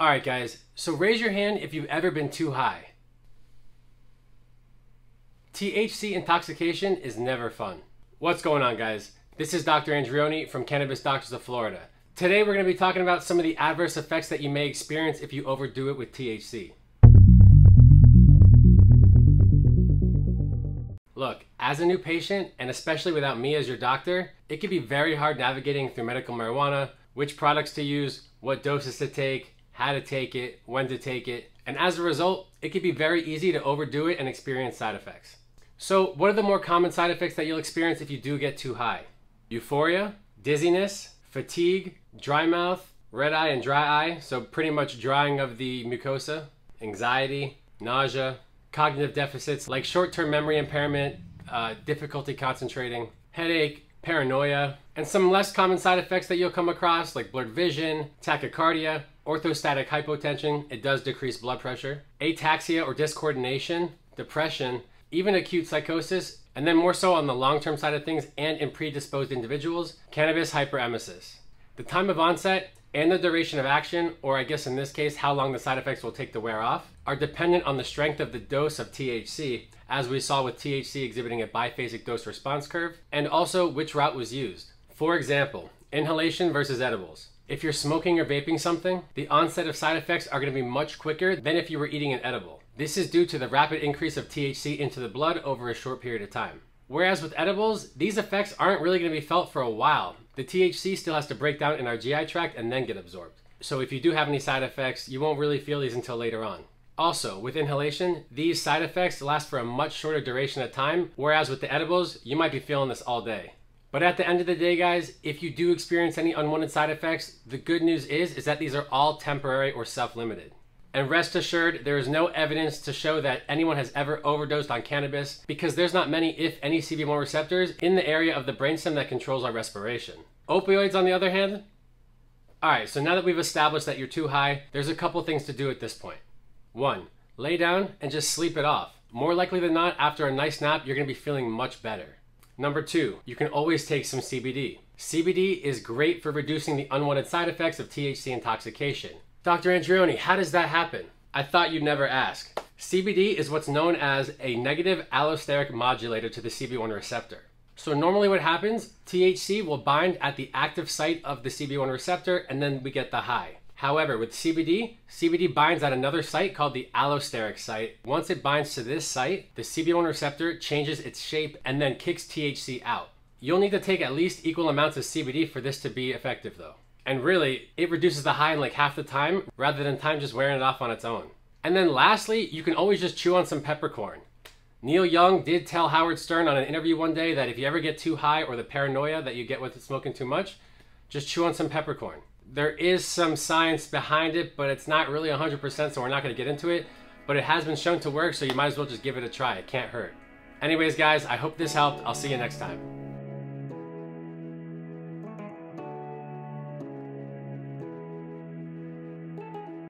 All right, guys, so raise your hand if you've ever been too high. THC intoxication is never fun. What's going on, guys? This is Dr. Andreoni from Cannabis Doctors of Florida. Today, we're going to be talking about some of the adverse effects that you may experience if you overdo it with THC. Look, as a new patient, and especially without me as your doctor, it can be very hard navigating through medical marijuana, which products to use, what doses to take, how to take it, when to take it, and as a result, it can be very easy to overdo it and experience side effects. So, what are the more common side effects that you'll experience if you do get too high? Euphoria, dizziness, fatigue, dry mouth, red eye and dry eye, so pretty much drying of the mucosa, anxiety, nausea, cognitive deficits like short term memory impairment, uh, difficulty concentrating, headache, paranoia, and some less common side effects that you'll come across like blurred vision, tachycardia, orthostatic hypotension, it does decrease blood pressure, ataxia or discoordination, depression, even acute psychosis, and then more so on the long term side of things and in predisposed individuals, cannabis hyperemesis. The time of onset and the duration of action, or I guess in this case, how long the side effects will take to wear off, are dependent on the strength of the dose of THC, as we saw with THC exhibiting a biphasic dose response curve, and also which route was used. For example, inhalation versus edibles. If you're smoking or vaping something, the onset of side effects are going to be much quicker than if you were eating an edible. This is due to the rapid increase of THC into the blood over a short period of time. Whereas with edibles, these effects aren't really going to be felt for a while. The THC still has to break down in our GI tract and then get absorbed. So if you do have any side effects, you won't really feel these until later on. Also, with inhalation, these side effects last for a much shorter duration of time, whereas with the edibles, you might be feeling this all day. But at the end of the day, guys, if you do experience any unwanted side effects, the good news is is that these are all temporary or self-limited. And rest assured, there is no evidence to show that anyone has ever overdosed on cannabis because there's not many, if any, CB1 receptors in the area of the brainstem that controls our respiration. Opioids, on the other hand, Alright, so now that we've established that you're too high, there's a couple things to do at this point. One, lay down and just sleep it off. More likely than not, after a nice nap, you're gonna be feeling much better. Number two, you can always take some CBD. CBD is great for reducing the unwanted side effects of THC intoxication. Dr. Andreoni, how does that happen? I thought you'd never ask. CBD is what's known as a negative allosteric modulator to the CB1 receptor. So normally what happens, THC will bind at the active site of the CB1 receptor and then we get the high. However, with CBD, CBD binds at another site called the allosteric site. Once it binds to this site, the CB1 receptor changes its shape and then kicks THC out. You'll need to take at least equal amounts of CBD for this to be effective though. And really, it reduces the high in like half the time rather than time just wearing it off on its own. And then lastly, you can always just chew on some peppercorn. Neil Young did tell Howard Stern on an interview one day that if you ever get too high or the paranoia that you get with smoking too much, just chew on some peppercorn. There is some science behind it, but it's not really 100%, so we're not going to get into it. But it has been shown to work, so you might as well just give it a try. It can't hurt. Anyways, guys, I hope this helped. I'll see you next time.